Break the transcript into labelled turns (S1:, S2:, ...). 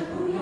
S1: Hallelujah.